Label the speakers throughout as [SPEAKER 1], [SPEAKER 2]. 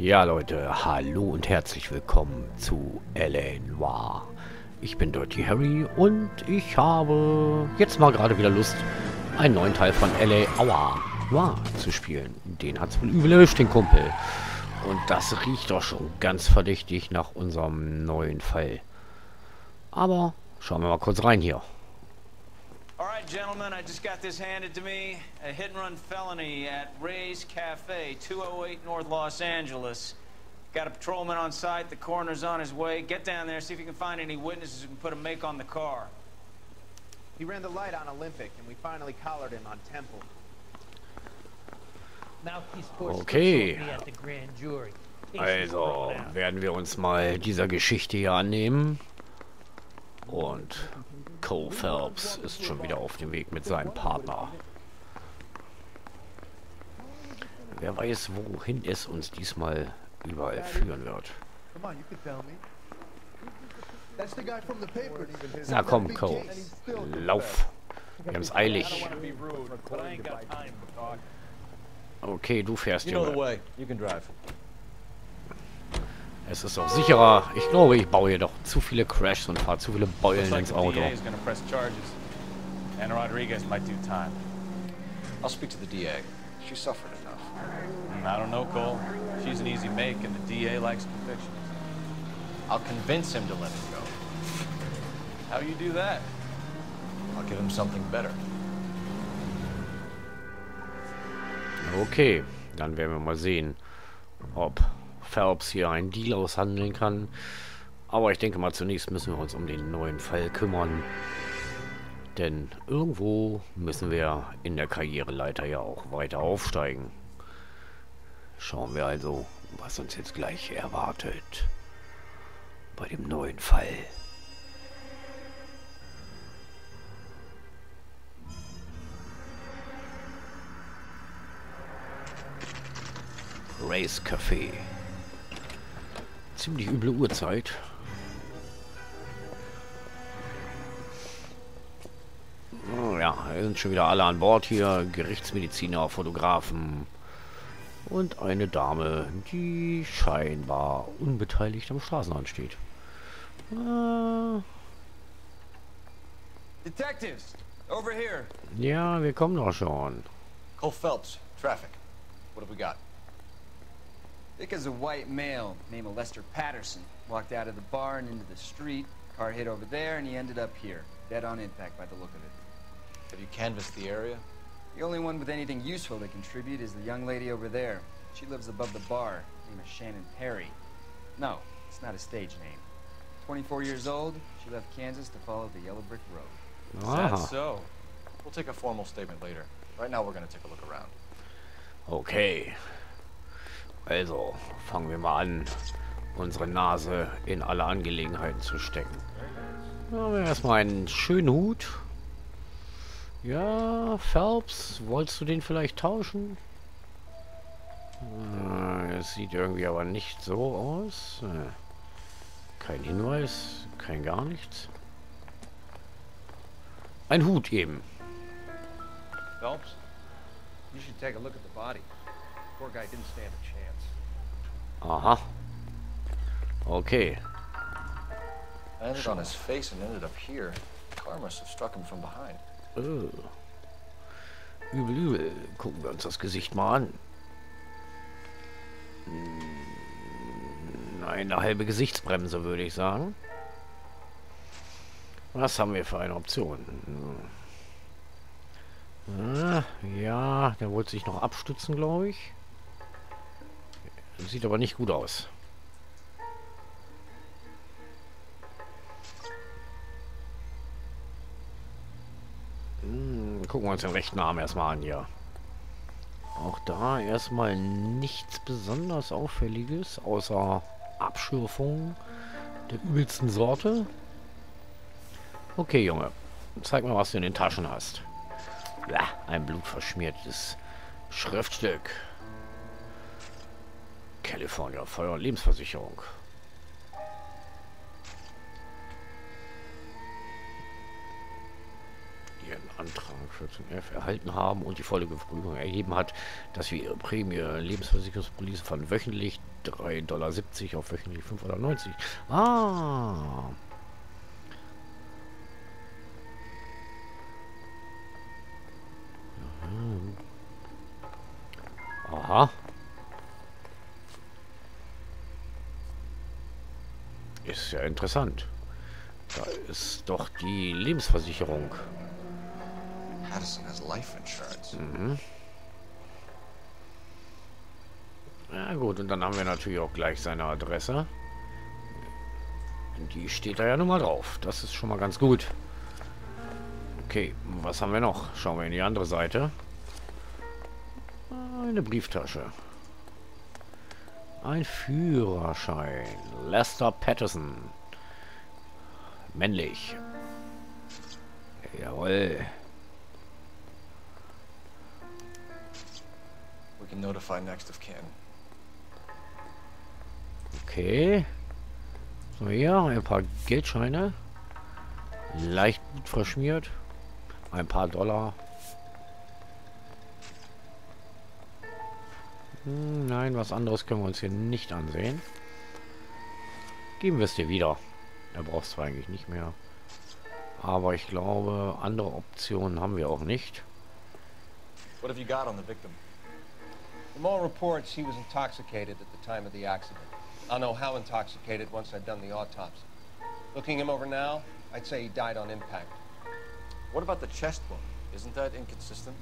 [SPEAKER 1] Ja Leute, hallo und herzlich willkommen zu L.A. Noir. Ich bin Dirty Harry und ich habe jetzt mal gerade wieder Lust, einen neuen Teil von L.A. Hour Noir zu spielen. Den hat es wohl übel erwischt, den Kumpel. Und das riecht doch schon ganz verdächtig nach unserem neuen Fall. Aber schauen wir mal kurz rein hier.
[SPEAKER 2] Alright, gentlemen, I just got this handed to me. A hit and run felony at Ray's Cafe, 208 North Los Angeles. Got a patrolman on site, the coroner's on his way. Get down there, see if you can find any witnesses who can put a make on the car.
[SPEAKER 3] He ran the light on Olympic, and we finally collared him on Temple.
[SPEAKER 1] Okay. Also werden wir uns mal dieser Geschichte hier annehmen. Und Cole Phelps ist schon wieder auf dem Weg mit seinem Partner. Wer weiß, wohin es uns diesmal überall führen wird. Na komm, Cole. Lauf. Wir haben es eilig. Okay, du fährst, Junge. Es ist auch sicherer. Ich glaube, ich baue hier doch zu viele Crashs und fahre zu viele Beulen ins Auto.
[SPEAKER 4] And Rodriguez might do time. I'll speak to the DA. She suffered enough. Mm, I don't know, Cole. She's an easy make, and the DA likes convictions. I'll convince him to let him go. How you do that? I'll give him something better.
[SPEAKER 1] Okay, dann werden wir mal sehen, ob Phelps hier einen Deal aushandeln kann. Aber ich denke mal, zunächst müssen wir uns um den neuen Fall kümmern. Denn irgendwo müssen wir in der Karriereleiter ja auch weiter aufsteigen. Schauen wir also, was uns jetzt gleich erwartet. Bei dem neuen Fall. Race Café. Ziemlich üble Uhrzeit. Oh, ja, sind schon wieder alle an Bord hier. Gerichtsmediziner, Fotografen und eine Dame, die scheinbar unbeteiligt am Straßenrand steht. Äh,
[SPEAKER 2] Detectives, over here.
[SPEAKER 1] ja, wir kommen doch schon.
[SPEAKER 4] Cole Phelps, traffic. What have we got?
[SPEAKER 2] Thick as a white male named Lester Patterson. Walked out of the bar and into the street. Car hit over there and he ended up here. Dead on impact by the look of it.
[SPEAKER 4] Have you canvassed the area?
[SPEAKER 2] The only one with anything useful to contribute is the young lady over there. She lives above the bar. Name is Shannon Perry. No, it's not a stage name. 24 years old, she left Kansas to follow the yellow brick road.
[SPEAKER 4] Is that
[SPEAKER 1] ah.
[SPEAKER 4] so? We'll take a formal statement later. Right now, we're going to take a look around.
[SPEAKER 1] Okay. Also, fangen wir mal an, unsere Nase in alle Angelegenheiten zu stecken. Da haben wir erstmal einen schönen Hut. Ja, Phelps, wolltest du den vielleicht tauschen? Äh, Es sieht irgendwie aber nicht so aus. Äh, Kein Hinweis, kein gar nichts. Ein Hut eben.
[SPEAKER 3] Phelps, you should take a look at the body. Poor guy didn't stand a.
[SPEAKER 1] Aha. Okay.
[SPEAKER 4] Landed on his face and ended up here. Car must have struck him from behind.
[SPEAKER 1] Oh. Übel, übel. Gucken wir uns das Gesicht mal an. Hm, Eine halbe Gesichtsbremse, würde ich sagen. Was haben wir für eine Option? Hm. Ah, ja, der wollte sich noch abstützen, glaube ich. Sieht aber nicht gut aus. Hm, gucken wir uns den rechten Arm erstmal an hier. Auch da erstmal nichts besonders auffälliges, außer Abschürfung der übelsten Sorte. Okay, Junge. Zeig mal, was du in den Taschen hast. Ja, ein blutverschmiertes Schriftstück. California Feuer- und Lebensversicherung. ihren Antrag 14f erhalten haben und die volle Prüfung ergeben hat, dass wir ihre Prämie Lebensversicherungspolice von wöchentlich 3,70 Dollar auf wöchentlich 5,90 Dollar. Ah. Aha. Ist ja interessant. Da ist doch die Lebensversicherung.
[SPEAKER 4] Addison has life insurance.
[SPEAKER 1] Mhm. Ja gut, und dann haben wir natürlich auch gleich seine Adresse. Die steht da ja nun mal drauf. Das ist schon mal ganz gut. Okay, was haben wir noch? Schauen wir in die andere Seite. Eine Brieftasche. Ein Führerschein. Lester Patterson. Männlich. Jawohl.
[SPEAKER 4] We can notify next of kin.
[SPEAKER 1] Okay. So, hier ein paar Geldscheine. Leicht gut verschmiert. Ein paar Dollar. Nein, was anderes können wir uns hier nicht ansehen. Geben wir es dir wieder. Er braucht es zwar eigentlich nicht mehr. Aber ich glaube, andere Optionen haben wir auch nicht.
[SPEAKER 4] What have you got on the victim?
[SPEAKER 3] From all reports, he was intoxicated at the time of the accident. I'll know how intoxicated once I've done the autopsy. Looking him over now, I'd say he died on impact.
[SPEAKER 4] What about the chest wound? Isn't that inconsistent?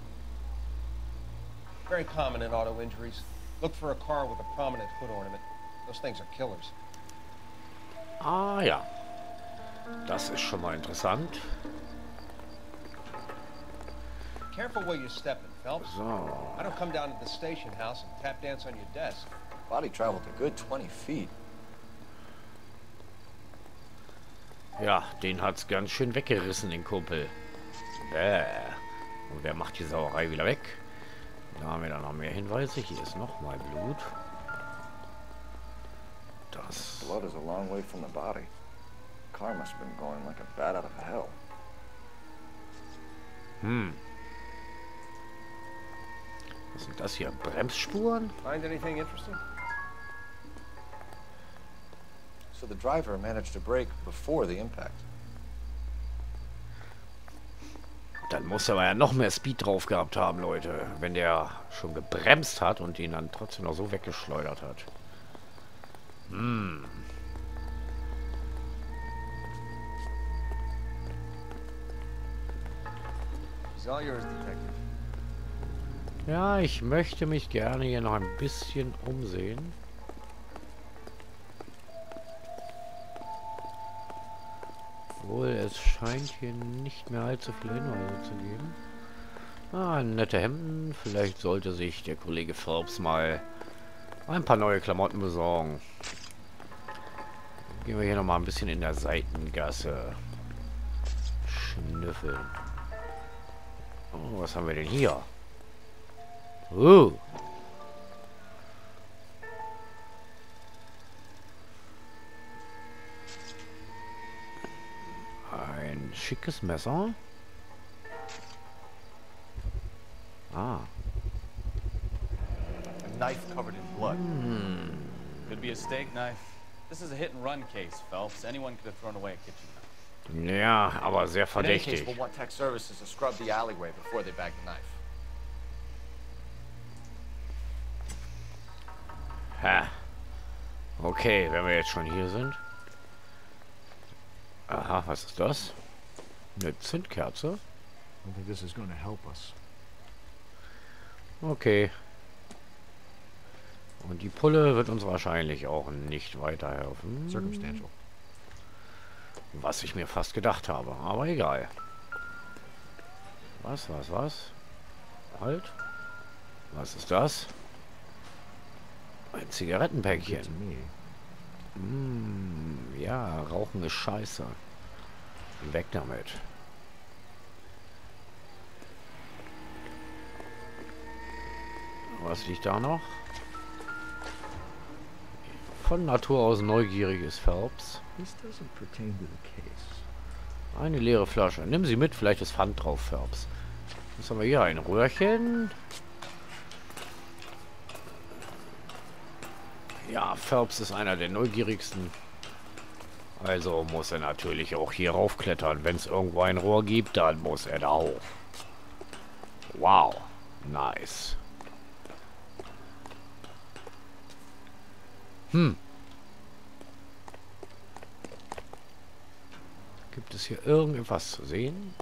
[SPEAKER 3] Very common in auto injuries. Look for a car with a prominent hood ornament. Those things are killers.
[SPEAKER 1] Ah ja. Das ist schon mal interessant.
[SPEAKER 3] Careful where you're stepping, Phelps.
[SPEAKER 1] So.
[SPEAKER 3] I don't come down to the station house and tap dance on your desk.
[SPEAKER 4] Body traveled a good 20 feet.
[SPEAKER 1] Ja, den hat's ganz schön weggerissen, den Kumpel. Bäh. Und wer macht die Sauerei wieder weg? Da haben wir dann noch mehr Hinweise. Hier ist noch mal Blut. Das.
[SPEAKER 4] Blood is a long way from the body. Car must have been going like a bat out of hell.
[SPEAKER 1] Hm. Was sind das hier? Bremsspuren?
[SPEAKER 3] Find anything interesting?
[SPEAKER 4] So the driver managed to brake before the impact.
[SPEAKER 1] Dann muss er aber ja noch mehr Speed drauf gehabt haben, Leute. Wenn der schon gebremst hat und ihn dann trotzdem noch so weggeschleudert hat. Hm. Ja, ich möchte mich gerne hier noch ein bisschen umsehen. Scheint hier nicht mehr allzu viele Hinweise zu geben. Ah, nette Hemden. Vielleicht sollte sich der Kollege Phelps mal ein paar neue Klamotten besorgen. Gehen wir hier noch mal ein bisschen in der Seitengasse. Schnüffeln. Oh, was haben wir denn hier? Oh. Schickes Messer. Ah.
[SPEAKER 4] A knife covered in blood.
[SPEAKER 5] Could be a steak knife. This is a hit and run case, Phelps. Anyone could have thrown away a kitchen knife.
[SPEAKER 1] Ja, aber sehr
[SPEAKER 4] In any case,
[SPEAKER 1] verdächtig.
[SPEAKER 4] we'll want tech services to scrub the alleyway before they bag the knife.
[SPEAKER 1] Ha. Okay, wenn wir jetzt schon hier sind. Aha, was ist das? Eine Zündkerze? Okay. Und die Pulle wird uns wahrscheinlich auch nicht weiterhelfen.
[SPEAKER 6] Circumstantial.
[SPEAKER 1] Was ich mir fast gedacht habe. Aber egal. Was, was, was? Halt. Was ist das? Ein Zigarettenpäckchen. Mm, ja, Rauchen ist scheiße. Weg damit. Was liegt da noch? Von Natur aus Phelps.
[SPEAKER 6] To the case.
[SPEAKER 1] Eine leere Flasche. Nimm sie mit, vielleicht ist Pfand drauf, Phelps. Was haben wir hier? Ein Röhrchen. Ja, Phelps ist einer der neugierigsten. Also muss er natürlich auch hier raufklettern. Wenn es irgendwo ein Rohr gibt, dann muss er da hoch. Wow. Nice. Hm. Gibt es hier irgendetwas zu sehen?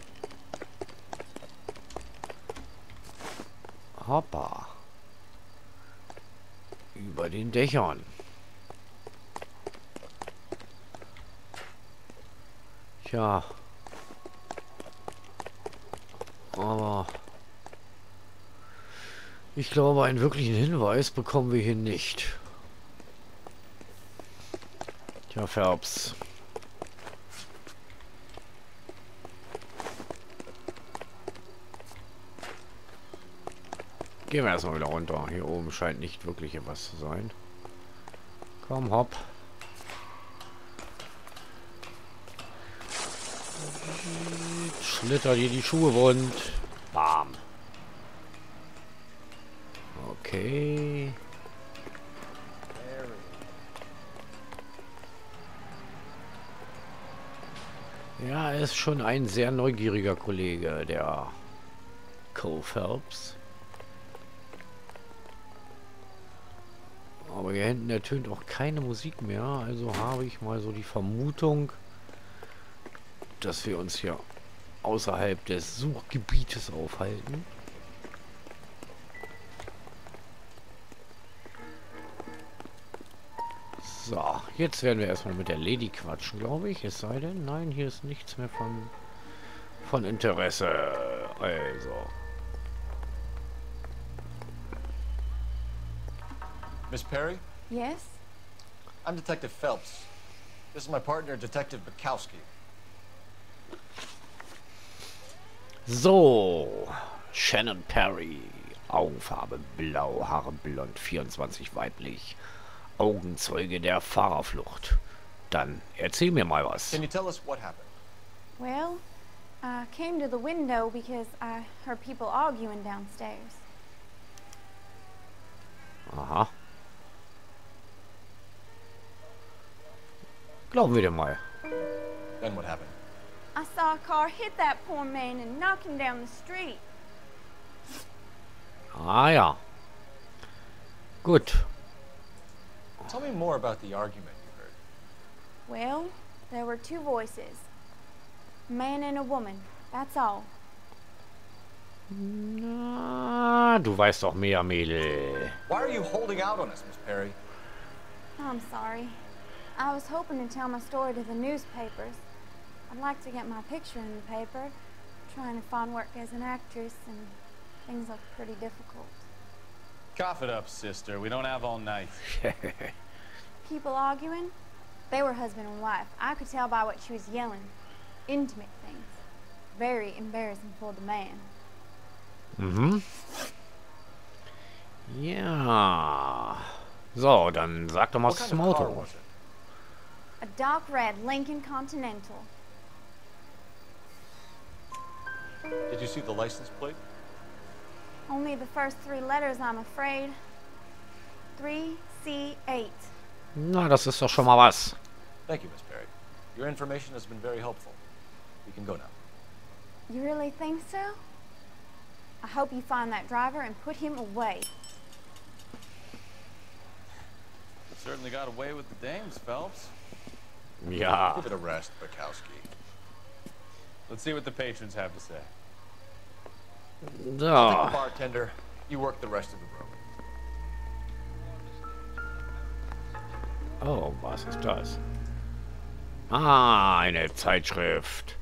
[SPEAKER 1] Hoppa. Über den Dächern. Tja. Aber... Ich glaube, einen wirklichen Hinweis bekommen wir hier nicht. Tja, Phelps. Gehen wir erstmal wieder runter. Hier oben scheint nicht wirklich etwas zu sein. Komm, hopp. Schlitter dir die Schuhe wund. Bam. Okay. Ja, er ist schon ein sehr neugieriger Kollege, der Cole Phelps. Aber hier hinten ertönt auch keine Musik mehr. Also habe ich mal so die Vermutung, dass wir uns hier außerhalb des Suchgebietes aufhalten. So, jetzt werden wir erstmal mit der Lady quatschen, glaube ich. Es sei denn, nein, hier ist nichts mehr von, von Interesse. Also.
[SPEAKER 4] Miss Perry,
[SPEAKER 7] Yes?
[SPEAKER 4] I'm Detective Phelps. This is my partner, Detective Bukowski.
[SPEAKER 1] So, Shannon Perry. Augenfarbe blau, Haare blond, 24 weiblich. Augenzeuge der Fahrerflucht. Dann erzähl mir mal was.
[SPEAKER 4] Can you tell us what happened?
[SPEAKER 7] Well, I came to the window because I heard people arguing downstairs.
[SPEAKER 1] Aha. Glauben wir dir mal.
[SPEAKER 4] Then what happened?
[SPEAKER 7] I saw a car hit that poor man and knock him down the street.
[SPEAKER 1] Ah ja. Gut.
[SPEAKER 4] Tell me more about the argument you heard.
[SPEAKER 7] Well, there were two voices. A man and a woman. That's all.
[SPEAKER 1] Na, du weißt doch mehr, Mädel.
[SPEAKER 4] Why are you holding out on us, Miss Perry?
[SPEAKER 7] I'm sorry. I was hoping to tell my story to the newspapers. I'd like to get my picture in the paper. Trying to find work as an actress, and things look pretty difficult.
[SPEAKER 5] Cough it up, sister. We don't have all night.
[SPEAKER 7] People arguing? They were husband and wife. I could tell by what she was yelling. Intimate things. Very embarrassing for the man.
[SPEAKER 1] Mhm. Ja. So, dann sag doch mal
[SPEAKER 4] What
[SPEAKER 1] was
[SPEAKER 4] kind
[SPEAKER 1] zum
[SPEAKER 4] of was it?
[SPEAKER 7] A dark red Lincoln Continental.
[SPEAKER 4] Did you see the license plate?
[SPEAKER 7] Only the first three letters, I'm afraid. 3C8.
[SPEAKER 1] Na, das ist doch schon mal was.
[SPEAKER 4] Thank you, Miss Perry. Your information has been very helpful. We can go now.
[SPEAKER 7] You really think so? I hope you find that driver and put him away.
[SPEAKER 5] Certainly got away with the dames, Phelps.
[SPEAKER 1] Yeah.
[SPEAKER 4] Give it a rest, Bukowski.
[SPEAKER 5] Let's see what the patrons have to say.
[SPEAKER 4] The
[SPEAKER 1] So.
[SPEAKER 4] bartender. You work the rest of the room.
[SPEAKER 1] Oh, was ist das? Ah, eine Zeitschrift.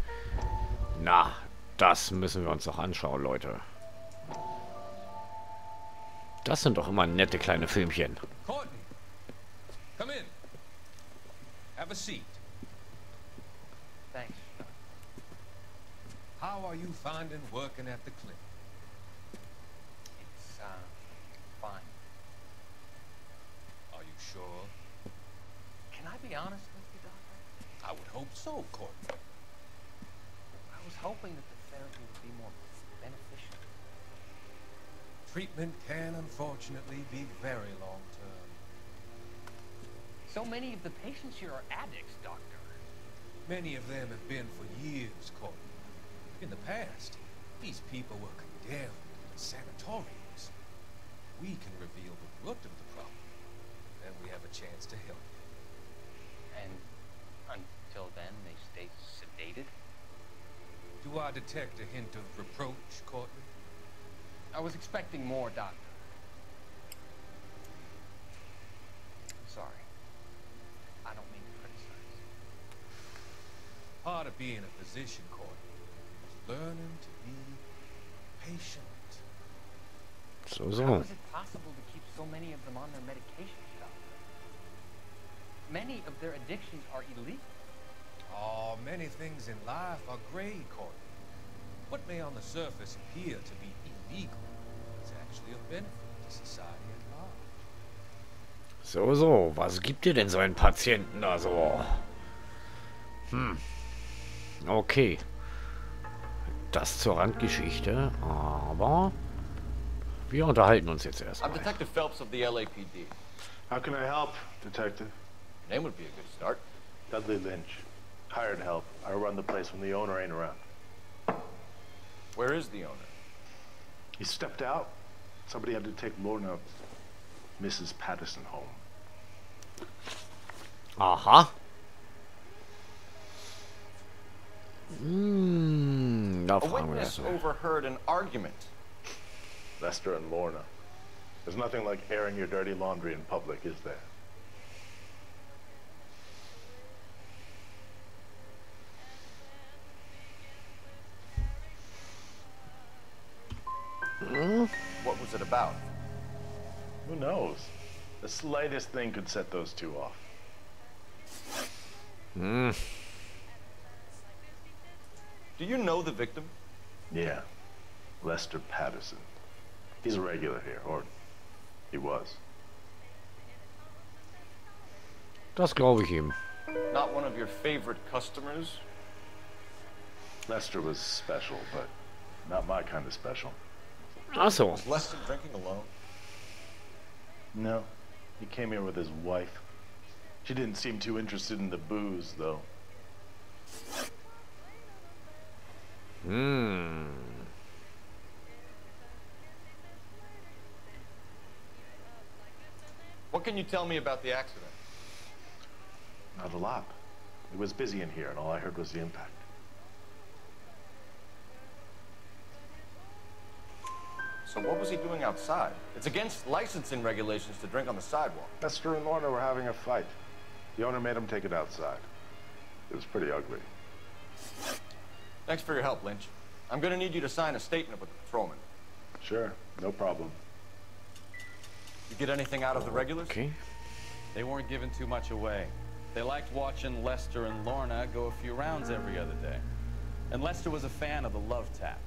[SPEAKER 1] Na, das müssen wir uns doch anschauen, Leute. Das sind doch immer nette kleine Filmchen.
[SPEAKER 8] Courtney, come in. Have a seat.
[SPEAKER 9] Thanks.
[SPEAKER 8] How are you finding working at the clinic?
[SPEAKER 9] It's, uh, fine.
[SPEAKER 8] Are you sure?
[SPEAKER 9] Can I be honest with you, Doctor?
[SPEAKER 8] I would hope so, Courtney.
[SPEAKER 9] I was hoping that the therapy would be more beneficial.
[SPEAKER 8] Treatment can unfortunately be very long term.
[SPEAKER 9] So many of the patients here are addicts, Doctor.
[SPEAKER 8] Many of them have been for years, Courtney. In the past, these people were condemned to sanatoriums. We can reveal the root of the problem. Then we have a chance to help you.
[SPEAKER 9] And until then, they stay sedated?
[SPEAKER 8] Do I detect a hint of reproach, Courtney?
[SPEAKER 9] I was expecting more, Doctor. I'm sorry. I don't mean to criticize.
[SPEAKER 8] Part of being a physician, Courtney, learning to be patient.
[SPEAKER 1] So,
[SPEAKER 9] How
[SPEAKER 1] so.
[SPEAKER 9] is it possible to keep so many of them on their medications, Doctor? Many of their addictions are illegal.
[SPEAKER 8] Oh, many things in life are gray, Courtney. What may on the surface appear to be illegal is actually of benefit to society at large.
[SPEAKER 1] So, so. Was gibt dir denn so ein Patienten da so? Hm. Okay. Das zur Randgeschichte, aber wir unterhalten uns jetzt
[SPEAKER 4] I'm
[SPEAKER 1] erstmal.
[SPEAKER 4] Detective Phelps of the LAPD.
[SPEAKER 10] How can I help, Detective?
[SPEAKER 4] Your name would be a good start.
[SPEAKER 10] Dudley Lynch. Hired help. I run the place when the owner ain't around.
[SPEAKER 4] Where is the owner?
[SPEAKER 10] He stepped out. Somebody had to take Lorna, Mrs. Patterson, home.
[SPEAKER 1] Aha. Hm,
[SPEAKER 4] A witness overheard an argument.
[SPEAKER 10] Lester and Lorna. There's nothing like airing your dirty laundry in public, is there?
[SPEAKER 4] What was it about?
[SPEAKER 10] Who knows? The slightest thing could set those two off.
[SPEAKER 1] Hm.
[SPEAKER 4] Do you know the victim?
[SPEAKER 10] Yeah. Lester Patterson. He's a regular here, or he was.
[SPEAKER 1] Das glaube ich ihm.
[SPEAKER 4] Not one of your favorite customers?
[SPEAKER 10] Lester was special, but not my kind of special.
[SPEAKER 1] Ach so.
[SPEAKER 4] Was Lester drinking alone?
[SPEAKER 10] No. He came here with his wife. She didn't seem too interested in the booze, though.
[SPEAKER 1] Hm.
[SPEAKER 4] What can you tell me about the accident?
[SPEAKER 10] Not a lot. It was busy in here, and all I heard was the impact.
[SPEAKER 4] So what was he doing outside? It's against licensing regulations to drink on the sidewalk.
[SPEAKER 10] Lester and Lorna were having a fight. The owner made him take it outside. It was pretty ugly.
[SPEAKER 4] Thanks for your help, Lynch. I'm gonna need you to sign a statement with the patrolman.
[SPEAKER 10] Sure, no problem.
[SPEAKER 4] You get anything out of the regulars?
[SPEAKER 1] Okay.
[SPEAKER 5] They weren't giving too much away. They liked watching Lester and Lorna go a few rounds every other day. And Lester was a fan of the Love Tap.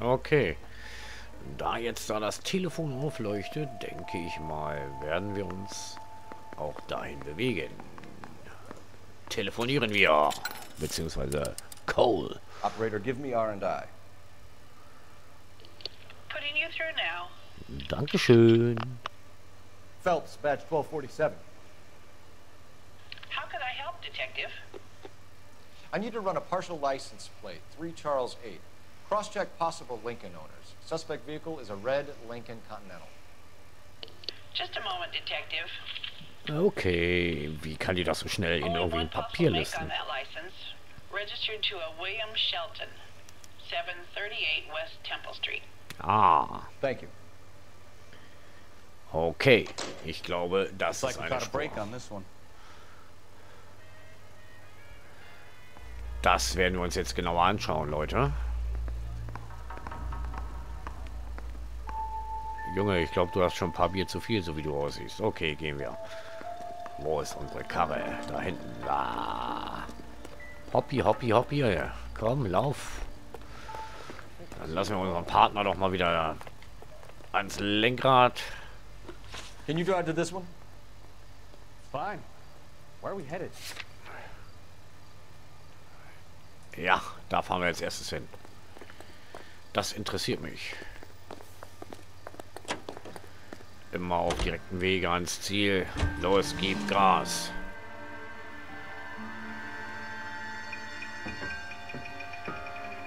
[SPEAKER 1] Okay. Da jetzt da das Telefon aufleuchtet, denke ich mal, werden wir uns auch dahin bewegen. Telefonieren wir. Beziehungsweise uh, Cole.
[SPEAKER 4] Operator, give me R&I.
[SPEAKER 11] Putting you through now.
[SPEAKER 1] Dankeschön.
[SPEAKER 4] Phelps, badge 1247.
[SPEAKER 11] How could I help, Detective?
[SPEAKER 4] I need to run a partial license plate, 3 Charles 8. Cross-check possible Lincoln owners. Suspect vehicle is a red Lincoln Continental.
[SPEAKER 11] Just a moment, Detective.
[SPEAKER 1] Okay, wie kann die das so schnell in irgendwie ein Papier listen?
[SPEAKER 11] on that license. Registered to a William Shelton, 738 West Temple Street.
[SPEAKER 1] Ah,
[SPEAKER 4] Thank you.
[SPEAKER 1] okay. Ich glaube, das ist eine Spur. Das werden wir uns jetzt genauer anschauen, Leute. Junge, ich glaube, du hast schon ein paar Bier zu viel, so wie du aussiehst. Okay, gehen wir. Wo ist unsere Karre? Da hinten. Da. Hoppi, hoppi, hoppi. Komm, lauf. Dann lassen wir unseren Partner doch mal wieder ans Lenkrad.
[SPEAKER 4] Can you drive to this one?
[SPEAKER 9] Fine. Where are we headed?
[SPEAKER 1] Ja, da fahren wir als erstes hin. Das interessiert mich. Immer auf direkten Wege ans Ziel. Los, gib Gas.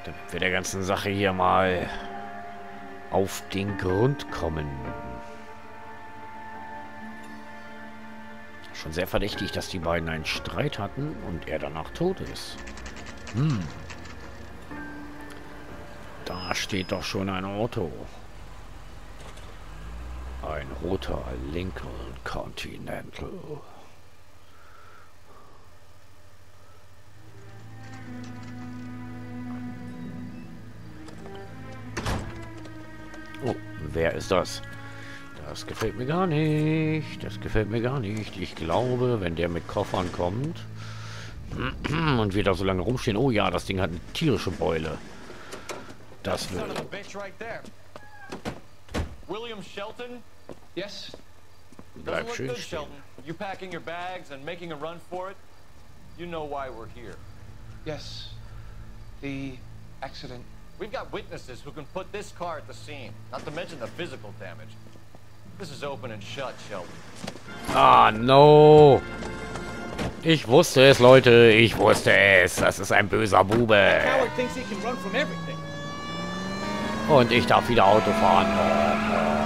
[SPEAKER 1] Damit wir der ganzen Sache hier mal auf den Grund kommen. Schon sehr verdächtig, dass die beiden einen Streit hatten und er danach tot ist. Hm. Da steht doch schon ein Auto. Ein roter Lincoln Continental. Oh, wer ist das? Das gefällt mir gar nicht. Das gefällt mir gar nicht. Ich glaube, wenn der mit Koffern kommt und wir da so lange rumstehen... Oh ja, das Ding hat eine tierische Beule. Das wird...
[SPEAKER 4] William Shelton?
[SPEAKER 9] Yes?
[SPEAKER 1] Bleib
[SPEAKER 4] Doesn't look good. Shelton. You packing your bags and making a run for it? You know why we're here.
[SPEAKER 9] Yes. The accident.
[SPEAKER 4] We've got witnesses who can put this car at the scene, not to mention the physical damage. This is open and shut, Shelton.
[SPEAKER 1] Ah, no. Ich wusste es, Leute. Ich wusste es. Das ist ein böser Bube.
[SPEAKER 9] Howard thinks he can run from everything.
[SPEAKER 1] Und ich darf wieder Auto fahren. Oh, oh.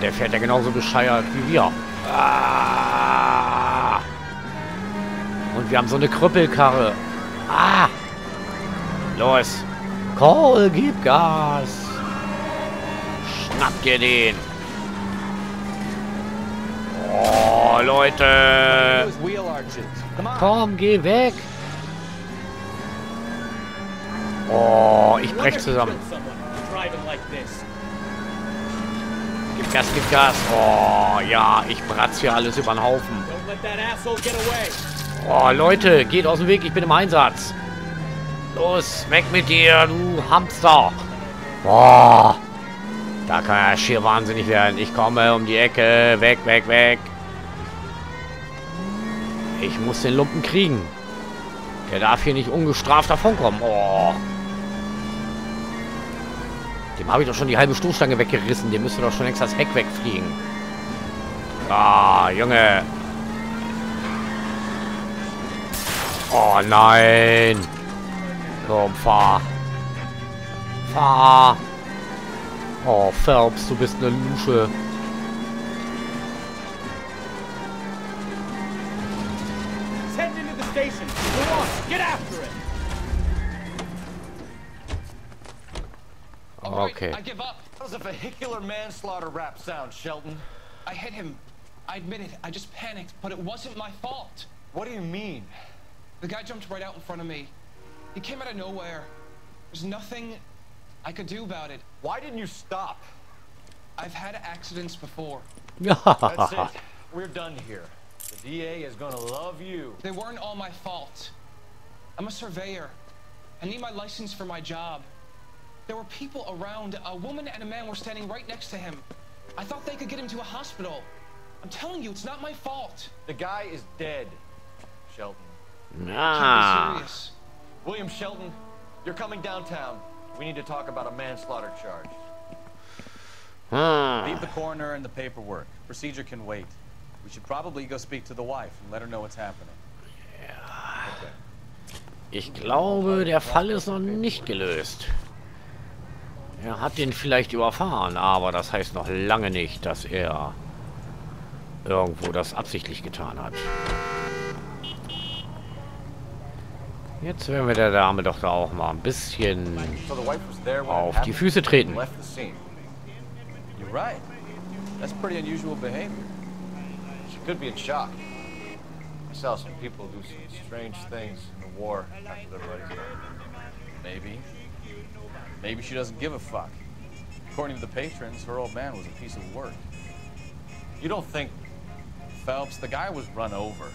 [SPEAKER 1] Der fährt ja genauso bescheuert wie wir. Ah. Und wir haben so eine Krüppelkarre. Ah. Los. Cole, gib Gas. Schnapp dir den. Oh, Leute. Komm, geh weg. Oh, ich brech zusammen.
[SPEAKER 9] Driving like this.
[SPEAKER 1] Gib Gas, gib Gas. Oh, ja, ich bratz hier alles über den Haufen. Oh, Leute, geht aus dem Weg, ich bin im Einsatz. Los, weg mit dir, du Hamster. Boah. Da kann er schier wahnsinnig werden. Ich komme um die Ecke. Weg, weg, weg. Ich muss den Lumpen kriegen. Der darf hier nicht ungestraft davonkommen. Oh. Dem habe ich doch schon die halbe Stoßstange weggerissen. Dem müsste doch schon längst das Heck wegfliegen. Ah, Junge. Oh nein. Komm, fahr. Fahr. Oh, Phelps, du bist eine Lusche. Okay.
[SPEAKER 9] I give up.
[SPEAKER 4] How does a vehicular manslaughter rap sound, Shelton?
[SPEAKER 9] I hit him. I admit it. I just panicked, but it wasn't my fault.
[SPEAKER 4] What do you mean?
[SPEAKER 9] The guy jumped right out in front of me. He came out of nowhere. There's nothing I could do about it.
[SPEAKER 4] Why didn't you stop?
[SPEAKER 9] I've had accidents before.
[SPEAKER 4] That's it. We're done here. The DA is gonna love you.
[SPEAKER 9] They weren't all my fault. I'm a surveyor. I need my license for my job. There were people around. A woman and a man were standing right next to him. I thought they could get him to a hospital. I'm telling you, it's not my fault.
[SPEAKER 4] The guy is dead, Shelton.
[SPEAKER 9] Can't be
[SPEAKER 1] Ah.
[SPEAKER 9] serious.
[SPEAKER 4] William Shelton, you're coming downtown. We need to talk about a manslaughter charge.
[SPEAKER 5] Leave the coroner and the paperwork. Procedure can wait. We should probably go speak to the wife and let her know what's happening.
[SPEAKER 1] Ich glaube, der Fall ist noch nicht gelöst. Er hat den vielleicht überfahren, aber das heißt noch lange nicht, dass er irgendwo das absichtlich getan hat. Jetzt werden wir der Dame doch da auch mal ein bisschen auf die Füße treten.
[SPEAKER 5] That's pretty unusual behavior.
[SPEAKER 4] She could be in shock. I saw some people do some strange things in the war after their buddies.
[SPEAKER 5] Maybe. Maybe she doesn't give a fuck. According to the patrons, her old man was a piece of work.
[SPEAKER 4] You don't think
[SPEAKER 5] Phelps, the guy was run over.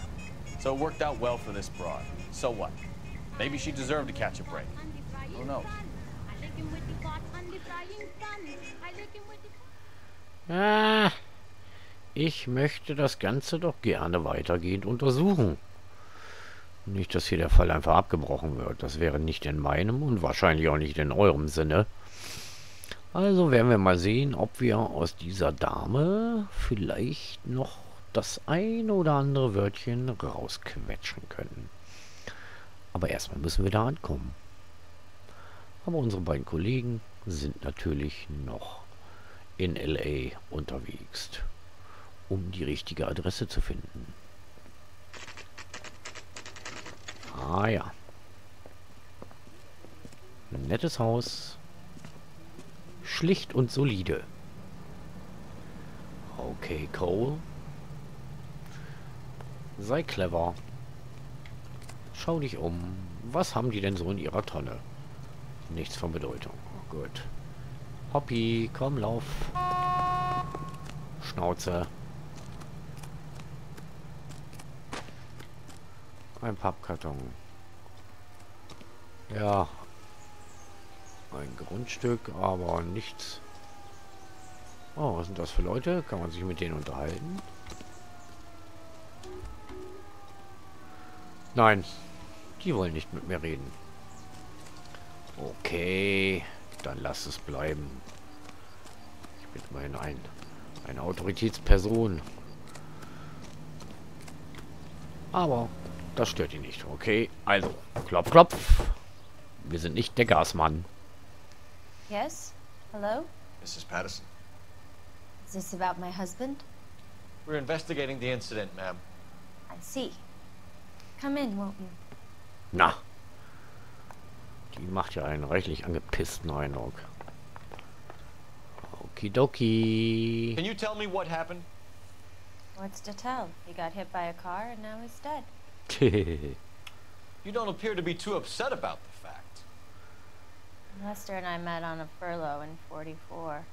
[SPEAKER 5] So it worked out well for this broad. So what? Maybe she deserved to catch a break. Who knows?
[SPEAKER 1] Ah, ich möchte das Ganze doch gerne weitergehend untersuchen. Nicht, dass hier der Fall einfach abgebrochen wird. Das wäre nicht in meinem und wahrscheinlich auch nicht in eurem Sinne. Also werden wir mal sehen, ob wir aus dieser Dame vielleicht noch das ein oder andere Wörtchen rausquetschen können. Aber erstmal müssen wir da ankommen. Aber unsere beiden Kollegen sind natürlich noch in LA unterwegs, um die richtige Adresse zu finden. Ah ja. Nettes Haus. Schlicht und solide. Okay, Cole. Sei clever. Schau dich um. Was haben die denn so in ihrer Tonne? Nichts von Bedeutung. Gut. Hoppy, komm, lauf. Schnauze. Ein Pappkarton. Ja. Ein Grundstück, aber nichts. Oh, was sind das für Leute? Kann man sich mit denen unterhalten? Nein. Die wollen nicht mit mir reden. Okay. Dann lass es bleiben. Ich bin immerhin ein, eine Autoritätsperson. Aber das stört ihn nicht. Okay, also, klopf, klopf. Wir sind nicht der Gasmann.
[SPEAKER 12] Yes? Hello?
[SPEAKER 4] Mrs. Patterson.
[SPEAKER 12] Is this about my husband?
[SPEAKER 4] We're investigating the incident, ma'am.
[SPEAKER 12] I see. Come in, won't you?
[SPEAKER 1] Na. Die macht ja einen reichlich angepissten Eindruck. Okidoki.
[SPEAKER 4] Can you tell me what happened?
[SPEAKER 12] What's to tell? He got hit by a car and now he's dead.
[SPEAKER 4] you don't appear to be too upset about the fact.
[SPEAKER 12] Lester and I met on a furlough in 44.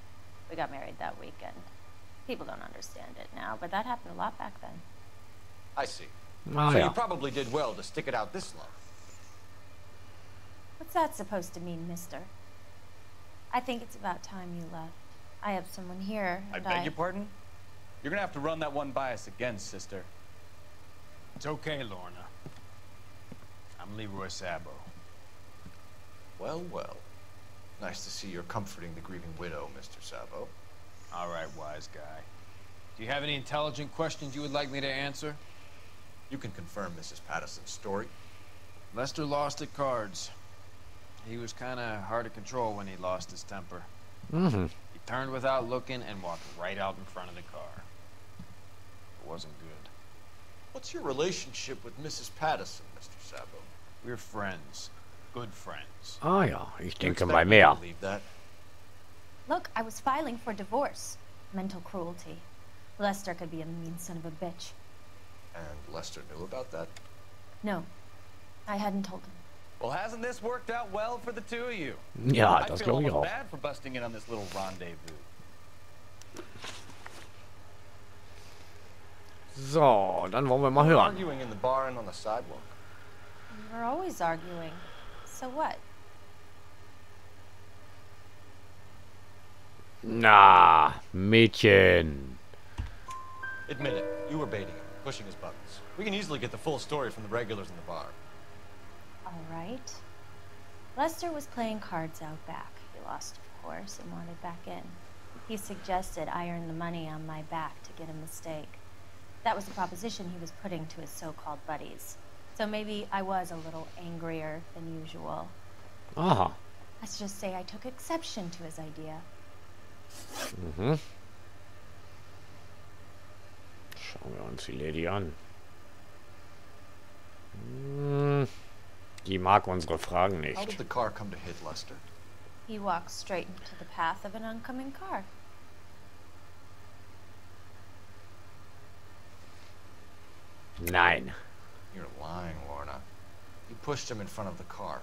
[SPEAKER 12] We got married that weekend. People don't understand it now, but that happened a lot back then.
[SPEAKER 4] I see.
[SPEAKER 1] Ah,
[SPEAKER 4] so
[SPEAKER 1] ja.
[SPEAKER 4] you probably did well to stick it out this long.
[SPEAKER 12] What's that supposed to mean, mister? I think it's about time you left. I have someone here,
[SPEAKER 5] I
[SPEAKER 12] and
[SPEAKER 5] beg your pardon? You're gonna have to run that one by us again, sister.
[SPEAKER 13] It's okay, Lorna. I'm Leroy Sabo.
[SPEAKER 4] Well, well. Nice to see you're comforting the grieving widow, Mr. Sabo.
[SPEAKER 13] All right, wise guy. Do you have any intelligent questions you would like me to answer?
[SPEAKER 4] You can confirm Mrs. Patterson's story.
[SPEAKER 13] Lester lost at cards. He was kind of hard to control when he lost his temper.
[SPEAKER 1] Mm -hmm.
[SPEAKER 13] He turned without looking and walked right out in front of the car. It wasn't good.
[SPEAKER 4] What's your relationship with Mrs. Patterson, Mr. Sabo?
[SPEAKER 13] We're friends. Good friends.
[SPEAKER 1] Ah ja, ich
[SPEAKER 4] You
[SPEAKER 1] denke
[SPEAKER 4] expect
[SPEAKER 1] mal
[SPEAKER 4] me
[SPEAKER 1] mehr.
[SPEAKER 4] believe that?
[SPEAKER 12] Look, I was filing for divorce. Mental cruelty. Lester could be a mean son of a bitch.
[SPEAKER 4] And Lester knew about that?
[SPEAKER 12] No, I hadn't told him.
[SPEAKER 5] Well, hasn't this worked out well for the two of you?
[SPEAKER 1] Ja,
[SPEAKER 5] I
[SPEAKER 1] das
[SPEAKER 5] feel
[SPEAKER 1] glaube ich
[SPEAKER 5] almost
[SPEAKER 1] auch.
[SPEAKER 5] bad for busting in on this little rendezvous.
[SPEAKER 1] So, dann wollen wir mal
[SPEAKER 4] We were
[SPEAKER 1] hören.
[SPEAKER 4] Arguing in the bar and on the sidewalk.
[SPEAKER 12] We're always arguing. So what?
[SPEAKER 1] Na, Mädchen.
[SPEAKER 4] Admit it, you were baiting him, pushing his buttons. We can easily get the full story from the regulars in the bar.
[SPEAKER 12] All right. Lester was playing cards out back. He lost, of course, and wanted back in. He suggested I earn the money on my back to get a mistake. That was the proposition he was putting to his so called buddies. So maybe I was a little angrier than usual.
[SPEAKER 1] Aha.
[SPEAKER 12] Let's just say I took exception to his idea.
[SPEAKER 1] Mm-hmm. Schauen wir uns die Lady an. Hm, die mag unsere Fragen nicht.
[SPEAKER 4] How did the car come to hit Lester?
[SPEAKER 12] He walked straight into the path of an oncoming car.
[SPEAKER 1] Nein.
[SPEAKER 4] You're lying, Lorna. You pushed him in front of the car.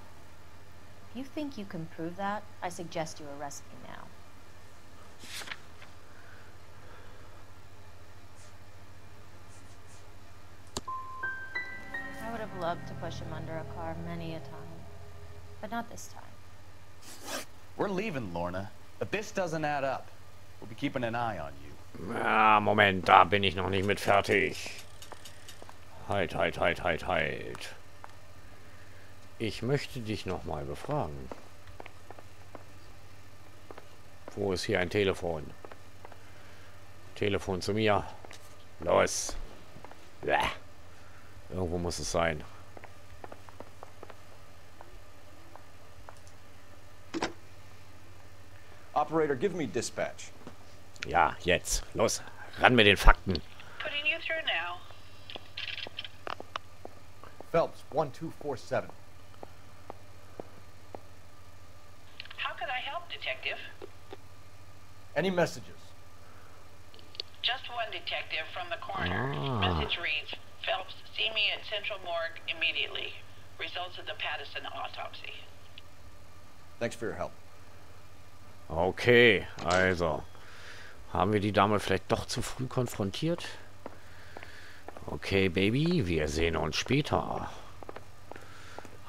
[SPEAKER 12] If you think you can prove that, I suggest you arrest me now. I would have loved to push him under a car many a time, but not this time.
[SPEAKER 5] We're leaving, Lorna, but this doesn't add up. We'll be keeping an eye on you.
[SPEAKER 1] Ah, Moment, da bin ich noch nicht mit fertig. Halt, halt, halt, halt, halt. Ich möchte dich noch mal befragen. Wo ist hier ein Telefon? Telefon zu mir. Los. Bäh. Irgendwo muss es sein.
[SPEAKER 4] Operator, give me dispatch.
[SPEAKER 1] Ja, jetzt. Los. Ran mit den Fakten.
[SPEAKER 11] Putting you through now.
[SPEAKER 3] Phelps, 1247.
[SPEAKER 11] How can I help, Detective?
[SPEAKER 3] Any messages?
[SPEAKER 11] Just one detective from the coroner.
[SPEAKER 1] Ah.
[SPEAKER 11] Message reads, Phelps, see me at Central Morgue immediately. Results of the Pattison autopsy.
[SPEAKER 3] Thanks for your help.
[SPEAKER 1] Okay, also. Haben wir die Dame vielleicht doch zu früh konfrontiert? Okay, Baby, wir sehen uns später.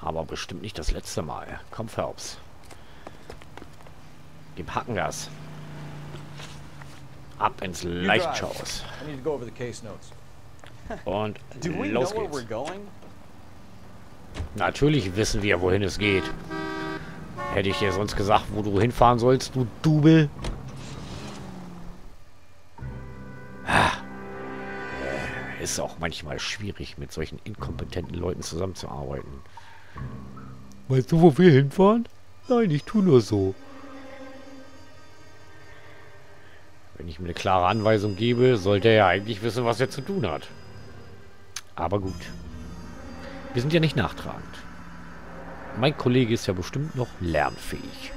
[SPEAKER 1] Aber bestimmt nicht das letzte Mal. Komm, Phelps. Gib Hackengas. Ab ins Leichtschaus. Und los geht's. Natürlich wissen wir, wohin es geht. Hätte ich dir sonst gesagt, wo du hinfahren sollst, du Double. Ist auch manchmal schwierig, mit solchen inkompetenten Leuten zusammenzuarbeiten. Weißt du, wo wir hinfahren? Nein, ich tu nur so. Wenn ich mir eine klare Anweisung gebe, sollte er ja eigentlich wissen, was er zu tun hat. Aber gut. Wir sind ja nicht nachtragend. Mein Kollege ist ja bestimmt noch lernfähig.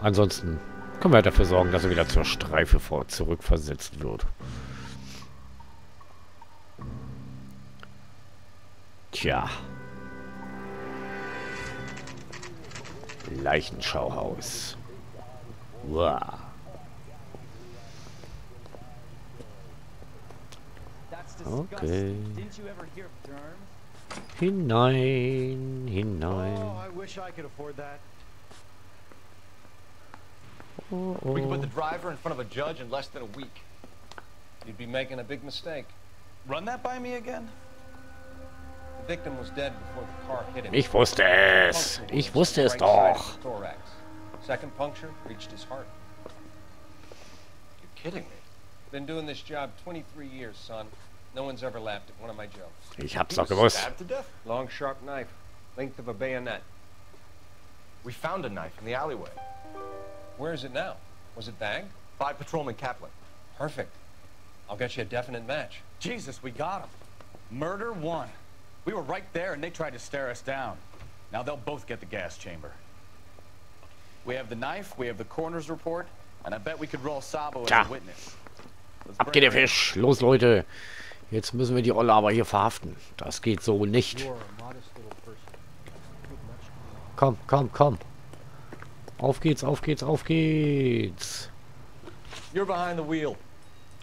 [SPEAKER 1] Ansonsten können wir dafür sorgen, dass er wieder zur Streife vor zurückversetzt wird. Tja. Leichenschauhaus. Uah. Okay. Hinein, hinein.
[SPEAKER 4] Oh, I wish I could afford that.
[SPEAKER 1] Oh,
[SPEAKER 3] We can
[SPEAKER 1] oh.
[SPEAKER 3] put the driver in front of a judge in less than a week. You'd be making a big mistake.
[SPEAKER 5] Run that by me again?
[SPEAKER 3] The victim was dead before the car hit him.
[SPEAKER 1] Ich wusste es.
[SPEAKER 3] Puncture
[SPEAKER 1] Ich
[SPEAKER 3] wounds
[SPEAKER 1] wusste
[SPEAKER 3] to
[SPEAKER 1] es
[SPEAKER 3] the right side
[SPEAKER 1] doch.
[SPEAKER 3] of the Thorax. Second puncture reached his heart. You're kidding me. Been doing this job 23 years, son. No one's ever laughed at one of my jokes.
[SPEAKER 1] Ich hab's
[SPEAKER 3] He
[SPEAKER 1] doch
[SPEAKER 3] was
[SPEAKER 1] gewusst.
[SPEAKER 3] Stabbed to death. Long, sharp knife, length of a bayonet.
[SPEAKER 4] We found a knife in the alleyway.
[SPEAKER 3] Where is it now? Was it bagged?
[SPEAKER 4] By Patrolman Kaplan.
[SPEAKER 3] Perfect. I'll get you a definite match.
[SPEAKER 5] Jesus, we got him. Murder one. We were right there and they tried to stare us down. Now they'll both get the gas chamber. We have the knife, we have the coroner's report, and I bet we could roll Sabo as a witness. Let's
[SPEAKER 1] Ab geht der. Fisch. Los, Leute. Jetzt müssen wir die Olle aber hier verhaften. Das geht so nicht. Komm, komm, komm. Auf geht's, auf geht's, auf geht's.
[SPEAKER 4] You're behind the wheel.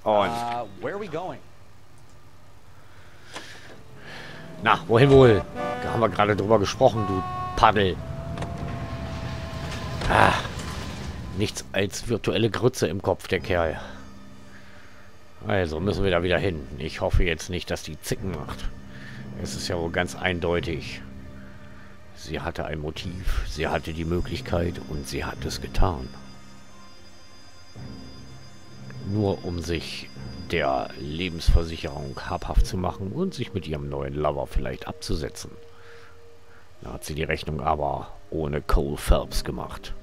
[SPEAKER 1] Und,
[SPEAKER 5] Uh, where are we going?
[SPEAKER 1] na, wohin wohl? Da haben wir gerade drüber gesprochen, du Paddel. Ah, nichts als virtuelle Grütze im Kopf, der Kerl. Also müssen wir da wieder hin. Ich hoffe jetzt nicht, dass die Zicken macht. Es ist ja wohl ganz eindeutig. Sie hatte ein Motiv, sie hatte die Möglichkeit und sie hat es getan. Nur um sich der Lebensversicherung habhaft zu machen und sich mit ihrem neuen Lover vielleicht abzusetzen. Da hat sie die Rechnung aber ohne Cole Phelps gemacht.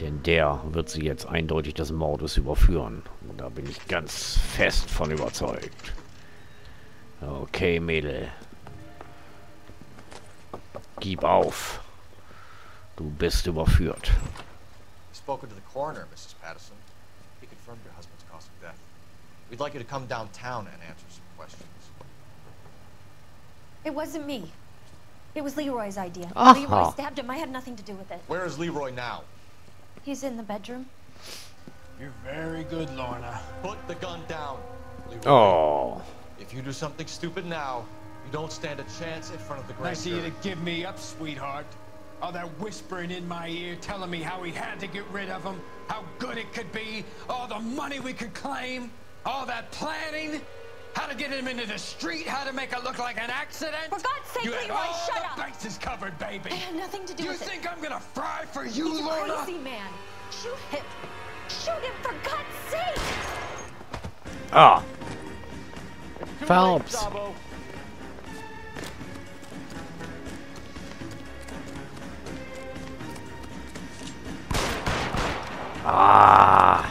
[SPEAKER 1] Denn der wird sie jetzt eindeutig des Mordes überführen. Und da bin ich ganz fest von überzeugt. Okay, Mädel. Gib auf. Du bist überführt.
[SPEAKER 14] I've spoken to the coroner, Mrs. Patterson. He confirmed your husband's cause of death. We'd like you to come downtown and answer some questions.
[SPEAKER 12] It wasn't me. It was Leroy's idea.
[SPEAKER 14] Aha.
[SPEAKER 12] Leroy stabbed him. I had nothing to do with it.
[SPEAKER 14] Where is Leroy now?
[SPEAKER 12] He's in the bedroom.
[SPEAKER 8] You're very good, Lorna.
[SPEAKER 14] Put the gun down, Leroy.
[SPEAKER 1] Oh.
[SPEAKER 14] If you do something stupid now, you don't stand a chance in front of the grand
[SPEAKER 8] Nice of you to give me up, sweetheart. All that whispering in my ear telling me how we had to get rid of him, how good it could be, all the money we could claim, all that planning.
[SPEAKER 15] how to get him into the street, how to make it look like an accident.
[SPEAKER 12] For God's sake,
[SPEAKER 15] you had
[SPEAKER 12] Leroy,
[SPEAKER 15] all
[SPEAKER 12] shut
[SPEAKER 15] the
[SPEAKER 12] up.
[SPEAKER 15] bases covered, baby.
[SPEAKER 12] I had nothing to do
[SPEAKER 15] you
[SPEAKER 12] with it.
[SPEAKER 15] think I'm gonna fry for you,
[SPEAKER 12] He's a
[SPEAKER 15] Lorna?
[SPEAKER 12] crazy man. Shoot him. Shoot him for God's sake.
[SPEAKER 1] Ah. Phelps. Ah.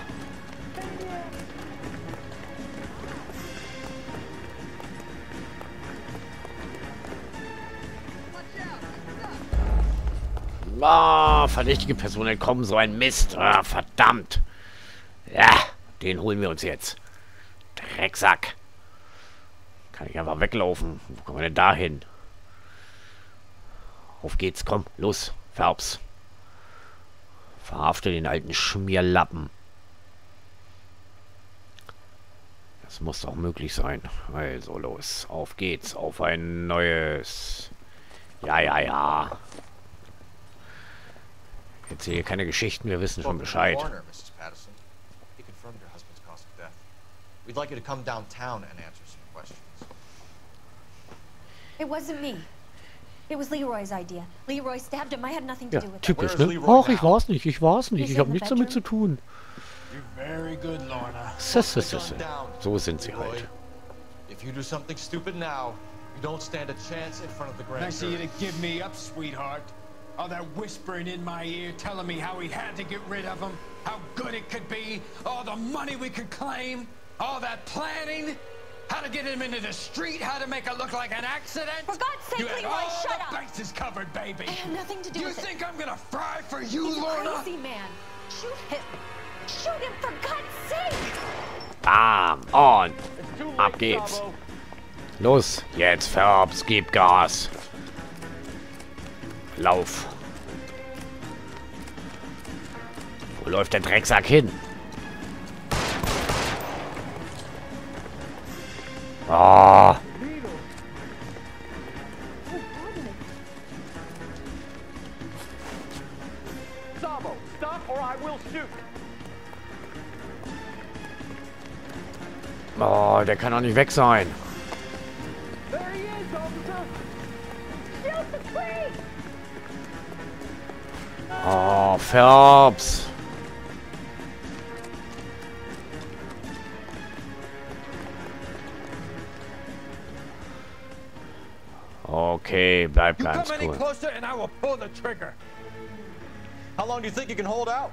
[SPEAKER 1] Ah, verdächtige Personen entkommen, so ein Mist. Ah, verdammt. Ja, den holen wir uns jetzt. Drecksack. Kann ich einfach weglaufen. Wo kommen wir denn da hin? Auf geht's, komm, los, Phelps. Verhafte den alten Schmierlappen. Das muss doch möglich sein. Also los, auf geht's, auf ein neues. Ja, ja, ja. Jetzt hier keine Geschichten, wir wissen schon Bescheid.
[SPEAKER 14] coroner, Mrs. Patterson. He confirmed your husband's cause of death. We'd like you to come downtown and answer some questions.
[SPEAKER 12] It wasn't me. It was Leroy's idea. Leroy stabbed him. I had nothing to
[SPEAKER 1] Ja,
[SPEAKER 12] do with
[SPEAKER 1] typisch,
[SPEAKER 12] it.
[SPEAKER 1] ne? Ach, ich war's nicht, ich war's nicht,
[SPEAKER 12] Is
[SPEAKER 1] ich
[SPEAKER 12] he
[SPEAKER 1] habe
[SPEAKER 12] in the
[SPEAKER 1] nichts damit zu
[SPEAKER 12] bedroom?
[SPEAKER 1] tun.
[SPEAKER 15] Very good, Lorna.
[SPEAKER 1] Sisse, sisse. So sind sie
[SPEAKER 14] Leroy,
[SPEAKER 1] halt.
[SPEAKER 14] If you do something stupid now, you don't stand a chance in front of the grand
[SPEAKER 15] Nice of you
[SPEAKER 14] jury.
[SPEAKER 15] to give me up, sweetheart. All that whispering in my ear telling me how we had to get rid of him, how good it could be, all the money we could claim, all that planning, how to get him into the street, how to make it look like an accident.
[SPEAKER 12] For God's sake,
[SPEAKER 15] you had
[SPEAKER 12] Leroy,
[SPEAKER 15] all
[SPEAKER 12] shut
[SPEAKER 15] the
[SPEAKER 12] up.
[SPEAKER 15] bases covered, baby.
[SPEAKER 12] I had nothing to do
[SPEAKER 15] you
[SPEAKER 12] with it.
[SPEAKER 15] think I'm gonna fry for you,
[SPEAKER 12] He's a
[SPEAKER 15] Lorna?
[SPEAKER 12] crazy man. Shoot him. Shoot him for God's sake.
[SPEAKER 1] Bam, und ab geht's. Los, jetzt Phelps, gib Gas. Lauf. Wo läuft der Drecksack hin? Ah, oh, der kann doch nicht weg sein. Oh, Phelps. Okay, bleib ganz cool.
[SPEAKER 15] closer and I will pull the trigger.
[SPEAKER 14] How long do you think you can hold out?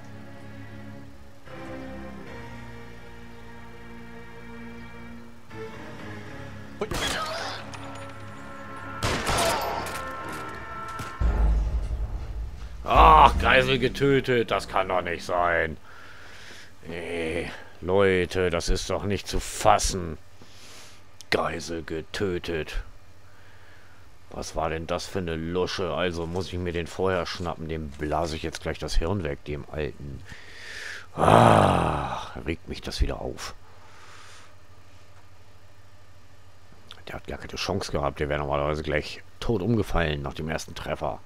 [SPEAKER 1] Ach, Geisel getötet, das kann doch nicht sein. Nee, Leute, das ist doch nicht zu fassen. Geisel getötet. Was war denn das für eine Lusche? Also muss ich mir den vorher schnappen. Dem blase ich jetzt gleich das Hirn weg, dem Alten. Ah, regt mich das wieder auf. Der hat gar keine Chance gehabt. Der wäre normalerweise gleich tot umgefallen nach dem ersten Treffer.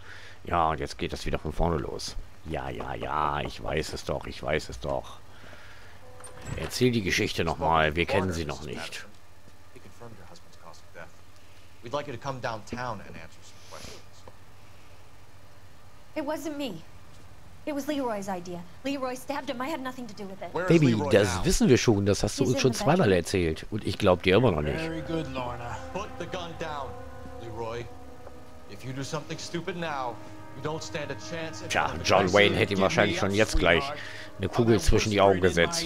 [SPEAKER 1] Ja, und jetzt geht das wieder von vorne los. Ja, ja, ja, ich weiß es doch, ich weiß es doch. Erzähl die Geschichte nochmal, wir kennen sie noch nicht.
[SPEAKER 14] He confirmed your husband's cause of death. We'd like you to come downtown and answer some questions.
[SPEAKER 12] It wasn't me. It was Leroy's idea. Leroy stabbed him. I had nothing to do with it.
[SPEAKER 1] Baby, das
[SPEAKER 14] now?
[SPEAKER 1] wissen wir schon, das hast du
[SPEAKER 12] He's
[SPEAKER 1] uns schon zweimal erzählt. Und ich glaub dir immer noch nicht.
[SPEAKER 15] Very good, Lorna.
[SPEAKER 14] Put the gun down, Leroy. If you do something stupid now, you don't stand a chance in
[SPEAKER 1] Tja, John Wayne hätte ihm wahrscheinlich schon jetzt gleich eine Kugel zwischen die Augen gesetzt.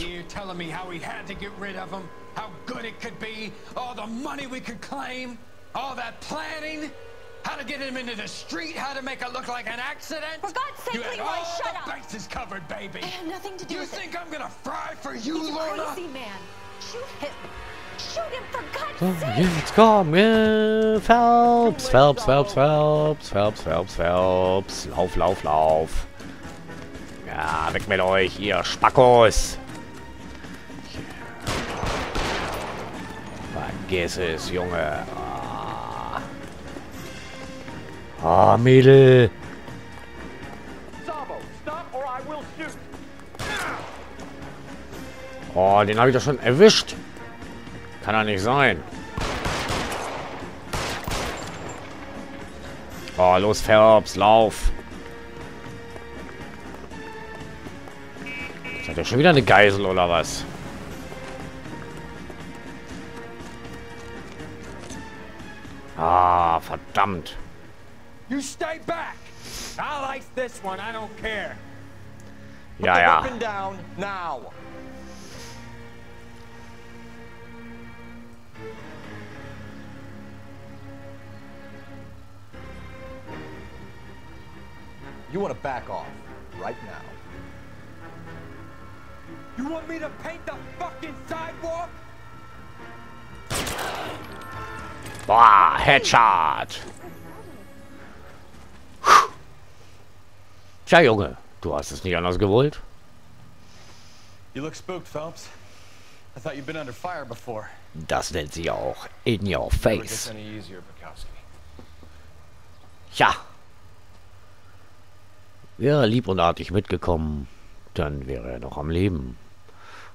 [SPEAKER 15] Telling me how we had to get rid of him, how good it could be, all the money we could claim, all that planning, how to get him into the street, how to make it look like an accident.
[SPEAKER 12] For God's sake,
[SPEAKER 15] you had
[SPEAKER 12] Leroy,
[SPEAKER 15] all
[SPEAKER 12] shut
[SPEAKER 15] the
[SPEAKER 12] up.
[SPEAKER 15] bases covered, baby.
[SPEAKER 12] I had nothing to do
[SPEAKER 15] You
[SPEAKER 12] with
[SPEAKER 15] think. I'm gonna fry for you,
[SPEAKER 12] He's a crazy man. Shoot him. Shoot him for God's
[SPEAKER 1] So,
[SPEAKER 12] sake.
[SPEAKER 1] jetzt komm, äh, Phelps, Phelps, Phelps, Phelps, Phelps, Phelps, Phelps. Lauf, lauf, lauf. Ja, weg mit euch, ihr Spackos. Vergiss es, Junge. Ah Mädel. Oh, den habe ich doch schon erwischt. kann doch nicht sein. Oh, los, Phelps, lauf. Ist das schon wieder eine Geisel oder was? Ah, verdammt.
[SPEAKER 8] You stay back. I'll ice this one. I don't care.
[SPEAKER 1] Ja, ja.
[SPEAKER 16] Weapon down now.
[SPEAKER 4] You want to back off right now.
[SPEAKER 8] You want me to paint the fucking sidewalk?
[SPEAKER 1] Bah, Headshot. Tja, Junge, du hast es nicht anders gewollt.
[SPEAKER 17] You look spooked, Phelps. I thought you'd been under fire before.
[SPEAKER 1] Das nennt sie auch in your face. Tja. Wäre lieb und artig mitgekommen, dann wäre er noch am Leben.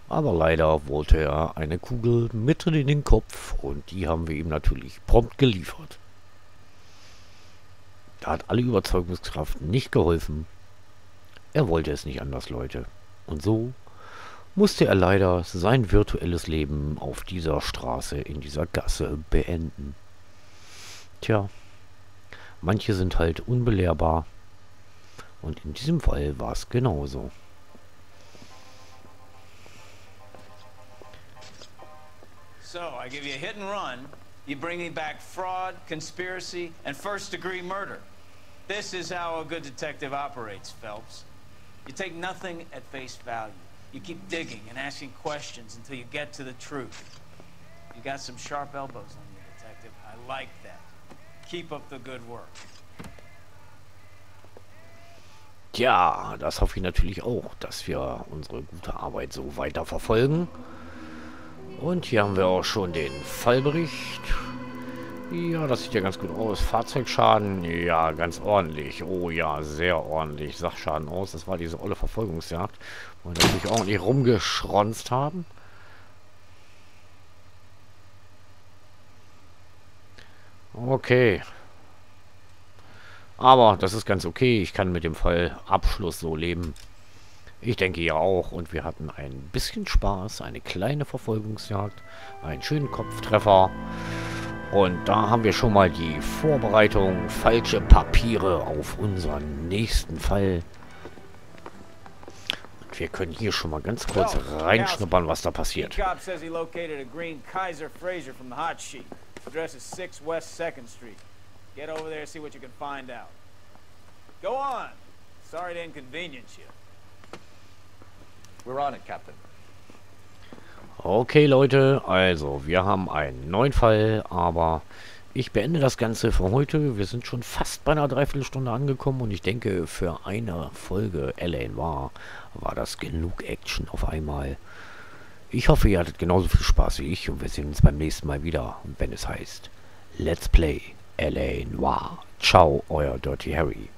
[SPEAKER 1] Aber leider wollte er eine Kugel mitten in den Kopf und die haben wir ihm natürlich prompt geliefert. Da hat alle Überzeugungskraft nicht geholfen. Er wollte es nicht anders, Leute. Und so musste er leider sein virtuelles Leben auf dieser Straße, in dieser Gasse beenden. Tja, manche sind halt unbelehrbar. Und in diesem Fall war es genauso.
[SPEAKER 5] So, I give you a hit and run. You bring me back fraud, conspiracy, and first degree murder. This is how a good detective operates, Phelps. You take nothing at face value. You keep digging and asking questions until you get to the truth. You got some sharp elbows on you, detective. I like that. Keep up the good work.
[SPEAKER 1] Tja, das hoffe ich natürlich auch, dass wir unsere gute Arbeit so weiter verfolgen. Und hier haben wir auch schon den Fallbericht. Ja, das sieht ja ganz gut aus. Fahrzeugschaden, ja, ganz ordentlich. Oh ja, sehr ordentlich. Sachschaden aus. Das war diese olle Verfolgungsjagd, wo wir natürlich ordentlich rumgeschronzt haben. Okay. Aber das ist ganz okay. Ich kann mit dem Fallabschluss so leben. Ich denke ja auch. Und wir hatten ein bisschen Spaß. Eine kleine Verfolgungsjagd. Einen schönen Kopftreffer. Und da haben wir schon mal die Vorbereitung. Falsche Papiere auf unseren nächsten Fall. Und wir können hier schon mal ganz kurz reinschnuppern, was da passiert.
[SPEAKER 5] Address is 6 West 2nd Street. Get over there, see what you can find out. Go on. Sorry to inconvenience you.
[SPEAKER 4] We're on it, Captain.
[SPEAKER 1] Okay, Leute, also wir haben einen neuen Fall, aber ich beende das Ganze für heute. Wir sind schon fast bei einer Dreiviertelstunde angekommen und ich denke, für eine Folge L.A. Noir war das genug Action auf einmal. Ich hoffe, ihr hattet genauso viel Spaß wie ich und wir sehen uns beim nächsten Mal wieder, wenn es heißt Let's Play L.A. Noir. Ciao, euer Dirty Harry.